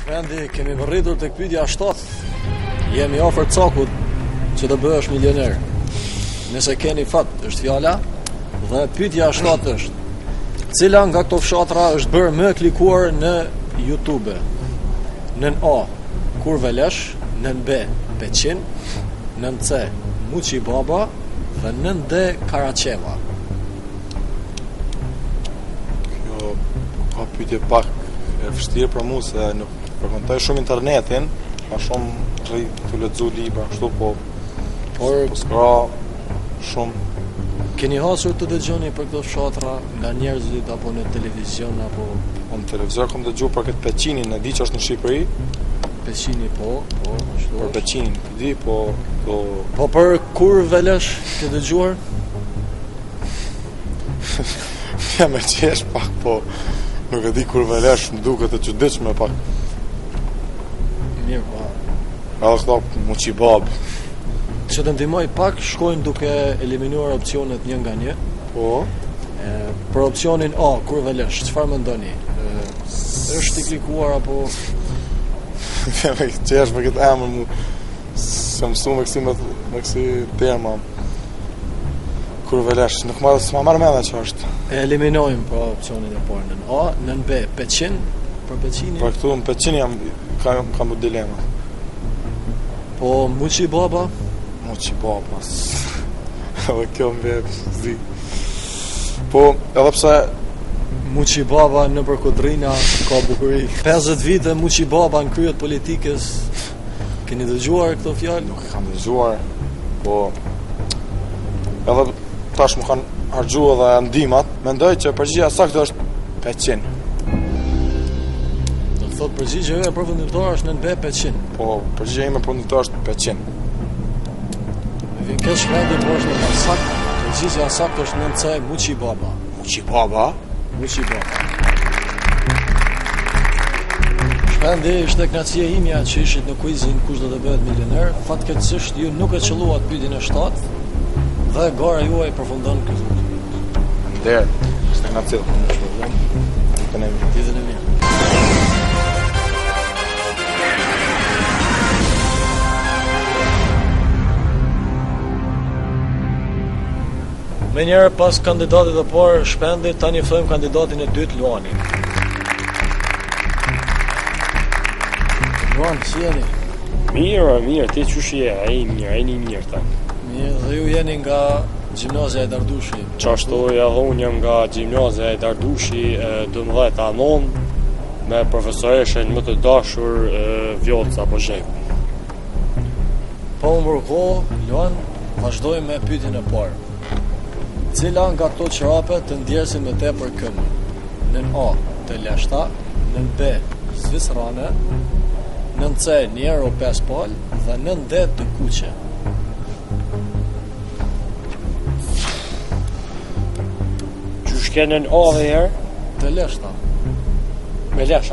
Shpendi, kemi mbërritur tek pytja 7. Jemi ofër cakut që të bëhesh milioner. Nëse keni fat, është fjala. Dhe pytja 7 është. Cila nga këto fshatra është bërë më e klikuar në YouTube? Nën A, Kurvelesh, nën B, Peqin, nën C, Muçi Baba, dhe nën D, Karaçeva. Kjo ka pyetje pak e vështirë për mua se nuk frekuentoj shumë internetin, ma shumë rri të lexoj libra kështu po. Por po s'kam shumë Keni hasur të dëgjoni për këto fshatra nga njerëzit apo në televizion apo. Po, në televizor kam dëgjuar për këtë Peqinin, e di që është në Shqipëri. Peqini po, po, ashtu. Për Peqinin, di po, po. Po për Kurvelesh ke dëgjuar? Ja me qesh pak, po nuk e di Kurvelesh, më duket që me pak. Mirë, po. A është top, Muçi Babë. Që të ndihmoj pak, shkojmë duke eliminuar opcionet një nga një. Po. E, për opcionin A, Kurvelesh, çfarë mendoni? është i klikuar, apo... Ja me qesh me këtë emër, mu... S'jam mësu me kësi, me kësi tema. Kurvelesh, nuk ma, s'ma merr menja që është. E eliminojmë pra opcionin e parë nën A, nën B, Peqin, për Peqinin. Për këtu, në Peqin jam, kam, kam bu dilema. Po, Muçi Baba? Muçi Baba, edhe kjo më vetë, zi. Po, edhe pse... Muçi Baba nëpër kodrina, ka bukuri. 50 vite, Muçi Baba në krye t'politikës, Keni dëgjuar këto fjalë? Nuk e kam dëgjuar, po edhe tash m'u kanë harxhu edhe ndihmat. Mendoj që përgjigja e saktë është Peqin. Do të thotë përgjigja përfundimtore është nën B Peqin. Po, përgjigja ime përfundimtore është Peqin. Më vjen keq Shpendi po është e pasaktë, përgjigja e saktë është nën C Muçi Baba. Muçi Baba, Muçi Baba. Shpendi ishte knaqësi e imja që ishit në kuizin kush do të bëhet milioner. Fatkeqësisht ju nuk e qëlluat pyetjen e 7 dhe gara juaj përfundon këtu. Nder, ishte knaqësi për mua shumë. Ju kaloni ditën e mirë. Menjëherë pas kandidatit të parë, Shpendit, tani ftojmë kandidatin e dytë, Luani. Luan, si jeni? Mirë, mirë, ti qysh je, a je mirë, a je mirë ti. Mirë, dhe ju jeni nga gjimnazi Zejnel Hajdini. Qashtu, edhe unë jam nga gjimnazja e Dardushi, 12 anon, me profesoreshen më të dashur, Vjotës apo Zhekë. Pa humbur kohë, Luan, vazhdojmë me pyetjen e parë. Cila nga këto çorape të ndjersin më tepër këmbët? Nën A, të leshta, nën B, zvicerane, nën C, një euro 5 palë dhe nën D, të kuqe. Qysh ke nën A edhe herë? Të leshta. Me lesh?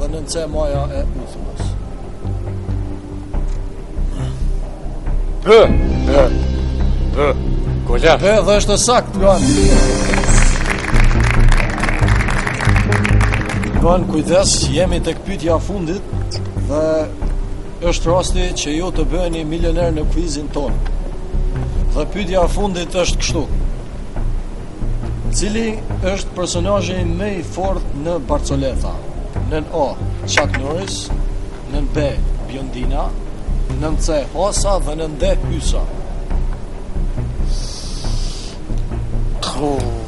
dhe nën C maja e uthmës. Bë! Bë! Bë! Golla! Bë dhe është e saktë, Luan! Luan, kujdes, jemi tek pytja e fundit dhe është rasti që ju të bëheni milioner në kuizin tonë. Dhe pytja e fundit është kështu. Cili është personazhi më i fortë në barcoleta? Nën A, Chuck Norris, nën B, Bjondina, nën C, Hosa dhe nën D, Hysa. Oh.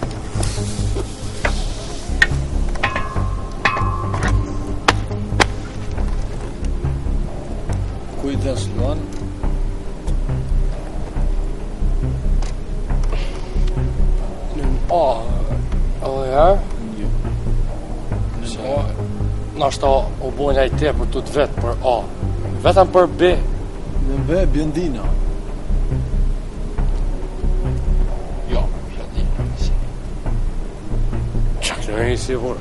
Kujdes Luan. Oh, oh ja. Jo. Sa na sta u bën ai tepër tut vetëm për A. Vetëm për B. Nën B bjondina. Jo, bjondina. Çfarë? Ai si vur.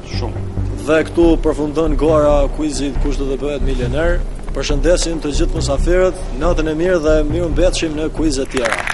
shumë. Dhe këtu përfundon gara e kuizit kush do të bëhet milioner. Përshëndesim të gjithë musafirët, natën e mirë dhe mirëmbetshim në kuizet e tjera.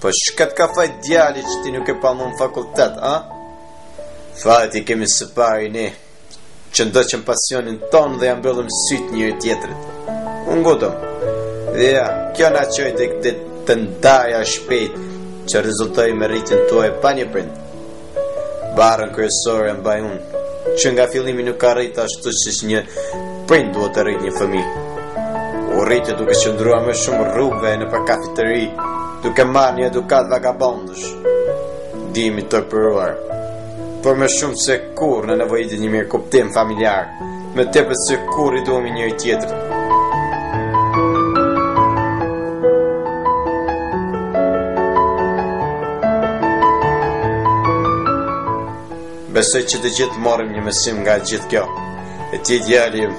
Po çka të ka faj djali që ti nuk e ke kry fakultet, a? Fajet i kemi së pari ne, që ndoqëm pasionin tonë dhe ia mbyllëm sytë njëri-tjetrit. U ngutëm, dhe ja, kjo na çoi te ndarja e shpejtë që rezultoi me rritën tuaj pa një prind. Barrën kryesore e mbaj unë. Që nga fillimi nuk e kam rritë ashtu siç një prind duhet të rritë një fëmi. U rrite duke qëndruar më shumë rrugëve e nëpër kafiteri, duke marrë një edukatë vagabondësh. Jemi të turpëruar, por më shumë se kurrë na nevojitet një mirëkuptim familjar, Më tepër se kurrë i duhemi njëri-tjetrit. Besoj që të gjithë morëm një mësim nga gjithë kjo. E ti djali im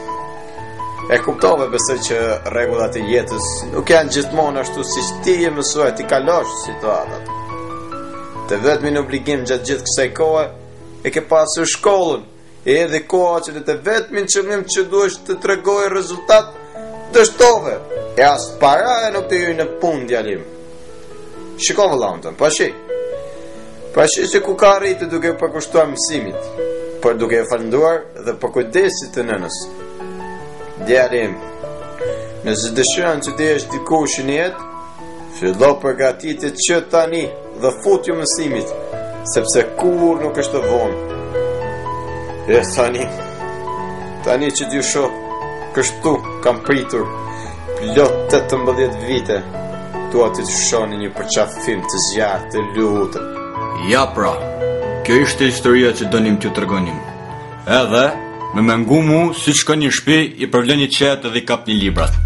e kuptove besoj që rregullat e jetës nuk janë gjithmonë ashtu siç ti je mësuar t'i kalosh situatat. Të vetmin obligim gjatë gjithë kësaj kohe e ke pasur shkollën. E edhe ka që në të vetmin qëllim që duhesh të tregoje rezultat, dështove, e as paraja nuk të hyn në punë djalim. Shiko vëllaun tënd, pa shih. Pa shih se ku ka arritë duke iu përkushtuar mësimit, por duke iu falënderuar dhe përkujdesit të nënës. Djalim, nëse dëshiron që të jesh dikush në jetë, fillo përgatitu që tani, Dhe futju mësimit, sepse kurrë nuk është vonë. E tani, tani që t'ju shoh kështu, kam pritur, plot 18 vite, dua t'ju shoh në një përqafim të zjarrtë, ju lutem. Ja pra, kjo ishte historia që donim t'ju tregonim. Edhe, me mengu mu, si që ka një shpi, i përvlen një qetë dhe i kap një librat.